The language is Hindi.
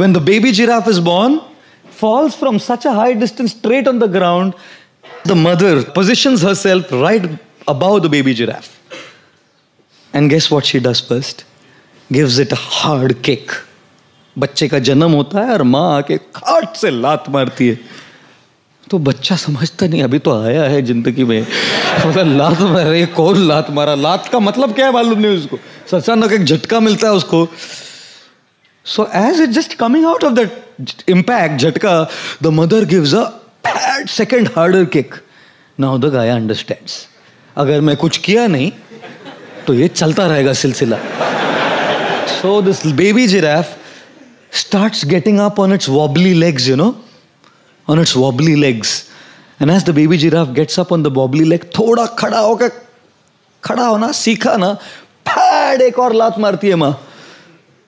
when the baby giraffe is born, falls from such a high distance straight on the ground, the mother positions herself right above the baby giraffe. And guess what she does first? Gives it a hard kick. बच्चे का जन्म होता है और माँ आके खाट से लात मारती है तो बच्चा समझता नहीं अभी तो आया है ज़िंदगी में मतलब लात मारे कौन लात मारा लात का मतलब क्या है मालूम नहीं उसको अचानक एक झटका मिलता है उसको so as it just coming out of that impact झटका the mother gives a second harder kick now the guy understands अगर मैं कुछ किया नहीं तो ये चलता रहेगा सिलसिला so this baby giraffe starts getting up on its wobbly legs, you know, on its wobbly legs. And as the baby giraffe gets up on the wobbly leg, थोड़ा खड़ा होकर खड़ा होना सीखा ना फैड एक और लात मारती है माँ